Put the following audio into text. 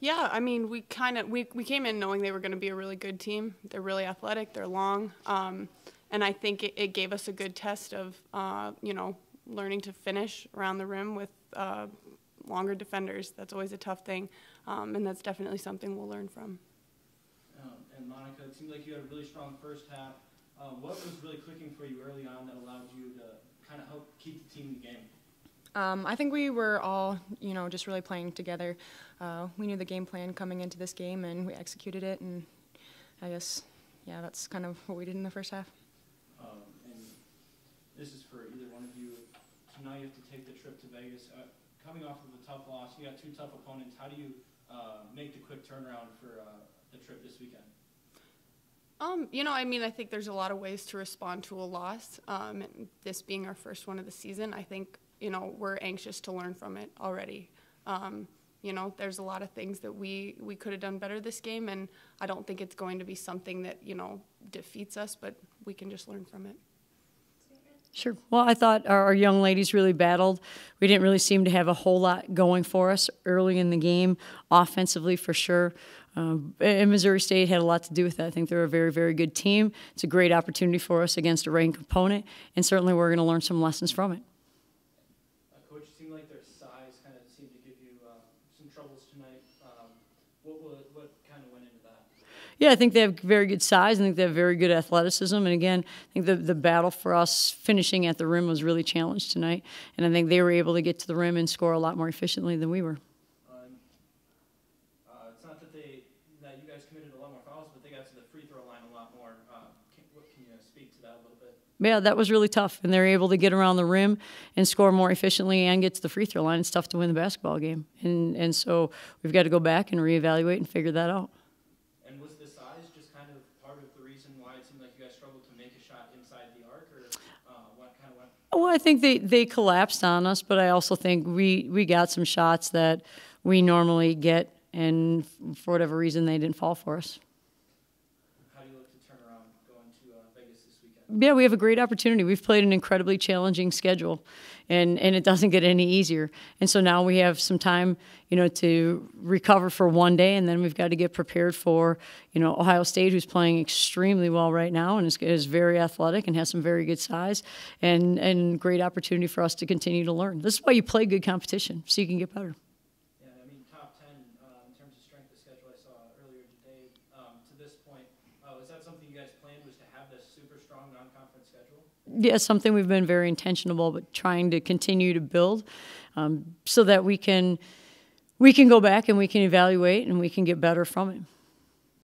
Yeah, I mean, we kind of we, we came in knowing they were going to be a really good team. They're really athletic. They're long, um, and I think it, it, gave us a good test of uh, you know learning to finish around the rim with uh, longer defenders. That's always a tough thing, um, and that's definitely something we'll learn from. Um, and Monica, it seemed like you had a really strong first half. Um, what was really clicking for you early on that allowed you to kind of help keep the team in the game? Um, I think we were all, you know, just really playing together. Uh, we knew the game plan coming into this game, and we executed it. And I guess, yeah, that's kind of what we did in the first half. Um, and this is for either one of you. So now you have to take the trip to Vegas. Uh, coming off of a tough loss, you got two tough opponents. How do you uh, make the quick turnaround for uh, the trip this weekend? Um, you know, I mean, I think there's a lot of ways to respond to a loss. Um, and this being our first one of the season, I think you know we're anxious to learn from it already. Um, you know, there's a lot of things that we we could have done better this game, and I don't think it's going to be something that you know defeats us, but we can just learn from it. Sure. Well, I thought our young ladies really battled. We didn't really seem to have a whole lot going for us early in the game, offensively for sure. Um, and Missouri State had a lot to do with that. I think they're a very, very good team. It's a great opportunity for us against a ranked opponent, and certainly we're going to learn some lessons from it. Uh, Coach, it seemed like their size kind of seemed to give you uh, some troubles tonight. Um, what, what kind of went into that? Yeah, I think they have very good size. I think they have very good athleticism. And again, I think the, the battle for us finishing at the rim was really challenged tonight. And I think they were able to get to the rim and score a lot more efficiently than we were. Yeah, that was really tough. And they're able to get around the rim and score more efficiently and get to the free throw line. It's tough to win the basketball game. And, and so we've got to go back and reevaluate and figure that out. And was the size just kind of part of the reason why it seemed like you guys struggled to make a shot inside the arc? Or uh, what kind of went? Well, I think they, they collapsed on us, but I also think we, we got some shots that we normally get, and for whatever reason, they didn't fall for us. Yeah, we have a great opportunity. We've played an incredibly challenging schedule, and and it doesn't get any easier. And so now we have some time, you know, to recover for one day, and then we've got to get prepared for, you know, Ohio State, who's playing extremely well right now and is, is very athletic and has some very good size, and and great opportunity for us to continue to learn. This is why you play good competition, so you can get better. yeah, something you guys planned was to have this super strong non-conference schedule? Yeah, something we've been very intentional but trying to continue to build um, so that we can we can go back and we can evaluate and we can get better from it.